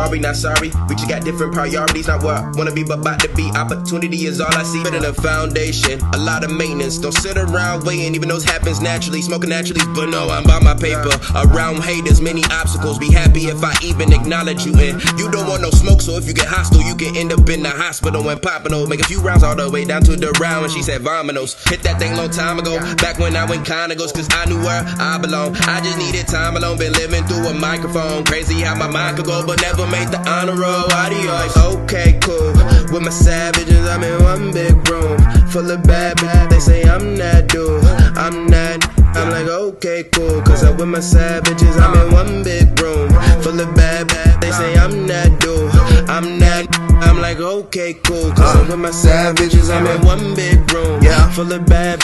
sorry, not sorry. We just got different priorities, not what I wanna be, but about to be. Opportunity is all I see. In a foundation, a lot of maintenance. Don't sit around waiting, even though it happens naturally. Smoking naturally, but no, I'm by my paper. Around haters, many obstacles. Be happy if I even acknowledge you. And you don't want no smoke, so if you get hostile, you can end up in the hospital and popping those. Make a few rounds all the way down to the round. And she said vominos. Hit that thing long time ago. Back when I went conagos, cause I knew where I belong. I just needed time alone, been living through a microphone. Crazy how my mind could go, but never made the honor roll. Adios. Okay, cool. With my savages, I'm in one big room. Full of bad bitches, they say I'm that dude. I'm that. I'm like, okay, cool. Cause I'm with my savages, I'm in one big room. Full of bad bitches, they say I'm that dude. I'm that. I'm like, okay, cool. Cause I'm with my savages, I'm in one big room. Yeah. Full of bad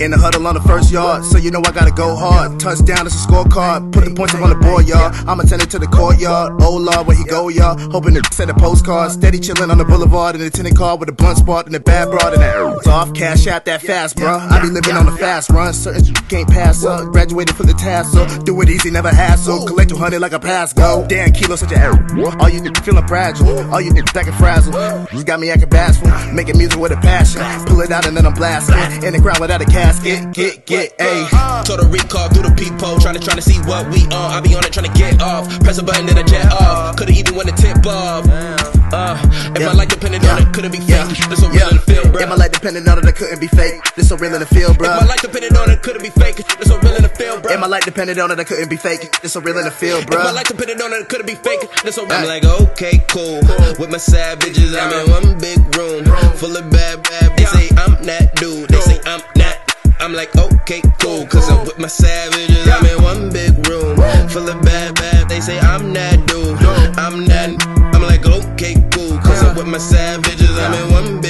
In the huddle on the first yard, so you know I gotta go hard. Touchdown is a scorecard, put the points up on the board, y'all. I'm attending to send it to the courtyard. Oh Lord, where he go, y'all? Hoping to send a postcard. Steady chillin' on the boulevard in a tenant car with a blunt spot and a bad broad and that off. Cash out that fast, bruh. I be living on the fast run. Certain you can't pass up. Graduated from the tassel. Do it easy, never hassle. Collect 200 like a pass go. Damn, kilo such a error. All you niggas feeling fragile. All you niggas acting frazzle. Just got me acting bashful. Making music with a passion. Pull it out and then I'm blasting. In the ground without a casket. Get, get, ayy. Total recall through the peephole, trying to trying to see what we on. I be on it trying to get off. Press a button and a jet off. Could've even won the tip off. Uh, if my life depended on it, couldn't be fake. This so real in the field, bro. Yeah, my life depended on it, I couldn't be fake. This so real in the field, If my life depended on it, couldn't be fake. This so real in the field, bro. Yeah, my life depended on it, I couldn't be fake. This so real in the field, If my bruh. life depended on it, couldn't be fake. This so I'm like, okay, cool. With my savages, I'm in one big room full of bad, bad. They say I'm that dude. They say I'm like, okay, cool. Cause I'm with my savages. I'm in one big room full of bad, bad. They say I'm that dude. I'm that. I'm like, okay, cool. Cause I'm with my savages. I'm in one big